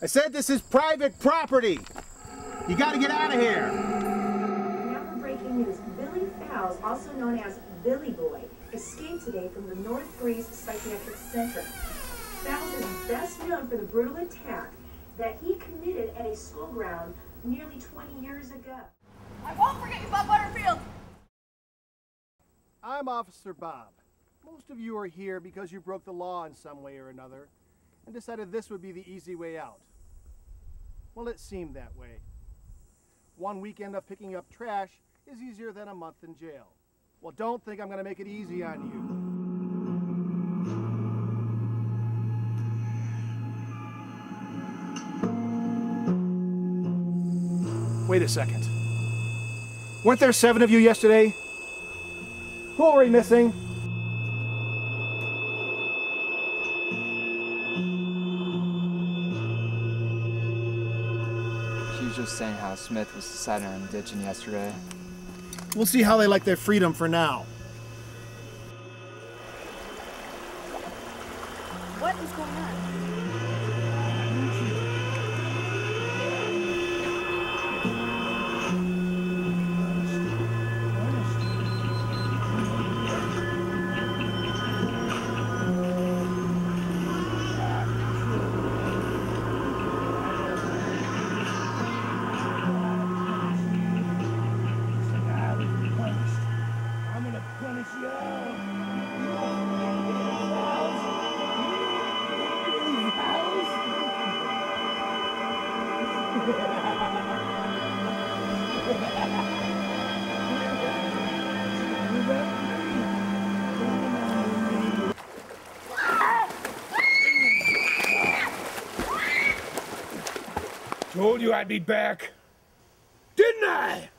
I said this is private property. You gotta get out of here. Now for breaking news, Billy Fouls, also known as Billy Boy, escaped today from the North Greece Psychiatric Center. Fouls is best known for the brutal attack that he committed at a school ground nearly 20 years ago. I won't forget you, Bob Butterfield! I'm Officer Bob. Most of you are here because you broke the law in some way or another and decided this would be the easy way out. Well, it seemed that way. One weekend of picking up trash is easier than a month in jail. Well, don't think I'm going to make it easy on you. Wait a second. Weren't there seven of you yesterday? Who are we missing? Just saying how Smith was deciding on ditching yesterday. We'll see how they like their freedom for now. What is going on? Told you I'd be back. Didn't I?